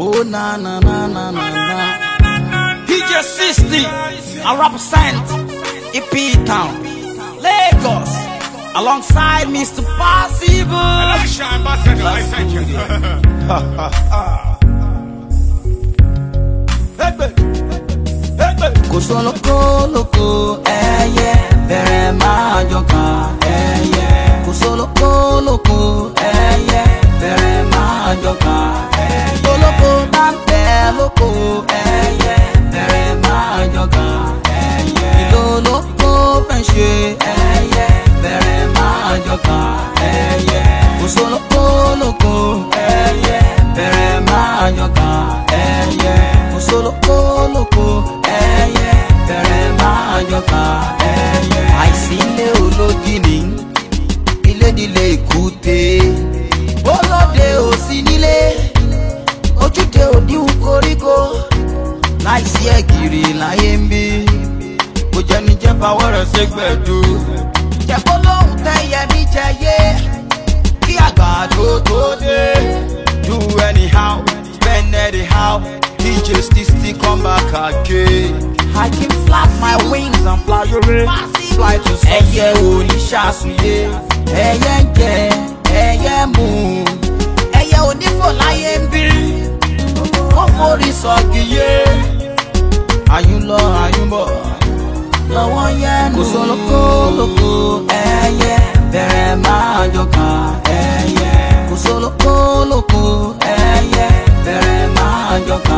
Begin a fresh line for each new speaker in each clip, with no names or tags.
Oh na na na na na na. PJ 60, I represent EP Town, Lagos, alongside Mr. Possible. And I shine, Bartender, I thank you. Hey, baby. Hey, baby. Go so loco, loco, eh, yeah. lókólókó ẹyẹ bẹ̀rẹ̀ máa yọta ẹyẹ. àìsí ilé olódì ní ilé nílé ìkúté bọ́lọ́dẹ ò sí nílé ojúde òdiwọ̀n koríko láìsí ẹ̀gìrì láyé ń bí kò jẹni jẹ́ fawọ́rọ̀ ṣègbẹ̀dú. jẹ́kọ́ lóhùn tẹ́yẹ mi jẹyé kí àgbàdo tó dé do anyhow spend anyhow DJ still back again. I can flap my wings and fly away. Fly to yeah, only sun. Ẹyẹ oníṣàsúyé, ẹyẹ ń jẹ, ẹyẹ mú. Ẹyẹ onífò láyé ń bírí, wọ́n forí sọ̀gìyé. Àyùnlọ àyùnbọ̀, lọ́wọ́ yẹn nù. Kò sọ lóko lóko ẹyẹ, bẹ̀rẹ̀ máa jọ ká ẹyẹ. Kò sọ lóko lóko ẹyẹ, bẹ̀rẹ̀ máa jọ ká.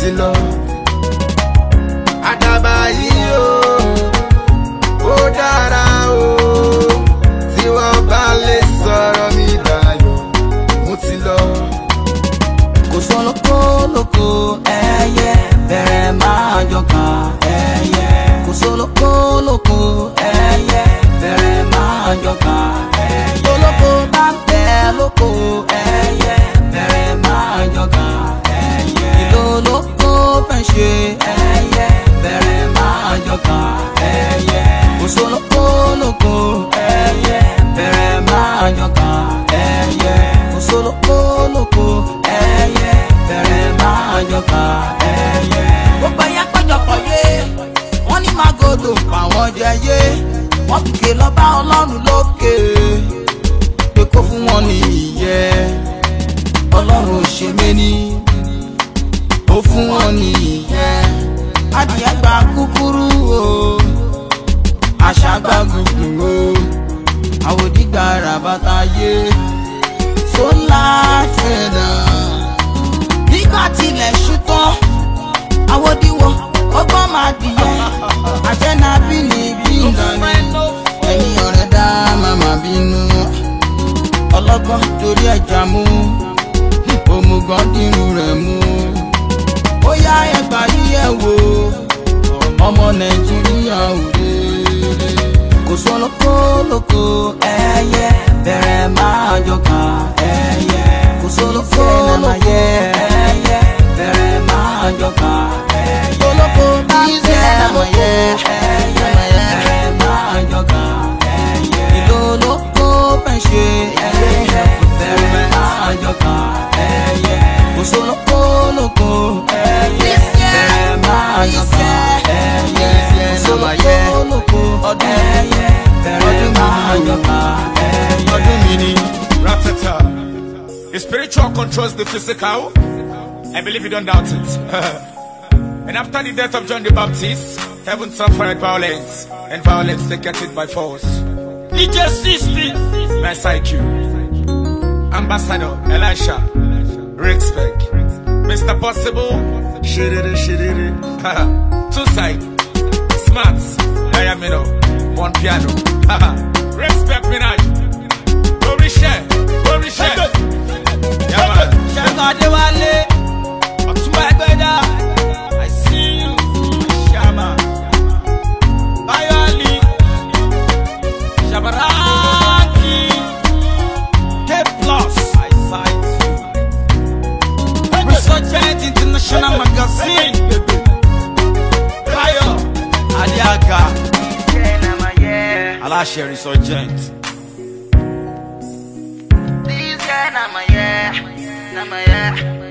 ti lọ. àdàbà yìí o ó dára o tí wọ́n bá lè sọ̀rọ̀ mi dayọ̀ mo ti lọ. kò sọ̀rọ̀ kólókó ẹyẹ bẹ̀rẹ̀ máa jọ kàn ẹyẹ. kò sọ̀rọ̀ kólókó ẹyẹ bẹ̀rẹ̀ máa jọ kàn. ayọ̀ká ẹyẹ òṣòlòpólòpó ẹyẹ bẹ̀rẹ̀ máa yọ̀ká ẹyẹ. gbogbo ẹyẹ péjọpọ̀ yé wọ́n ní magodo àwọn jẹ yé wọ́n fìgè lọ́ba ọlọ́run lókè pé kó fún wọn ní ìyẹ́ ọlọ́run ò ṣe mẹ́ni ó fún wọn ní ìyẹ́. fọ́ torí ẹja mú òmùgọ̀ dínú rẹ̀ mú ó yá ẹgbà yíyẹ wò ọmọ nàìjíríà òde kò sọ lókòlókò ẹyẹ bẹ̀rẹ̀ máa jọkà ẹyẹ kò sọ lókòlókò ẹyẹ bẹ̀rẹ̀ máa jọkà ẹyẹ kò lókò bá fẹ́ àmọ̀yẹ. the spiritual controls the physical I believe you don't doubt it and after the death of John the Baptist heaven suffered violence and violence they get it by force. just Sisti my IQ Ambassador Elisha Rexbeck Mr. Possible Shiriri Shiriri Two side Smart I am in one piano. Respect me now. Go share, go share. Yeah, man. Shagadewale, I see you, Shama. Bayali, Shabaraki, K Plus. I sight International Magazine. Asher These guys, I'm a yeah, I'm yeah.